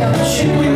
Should we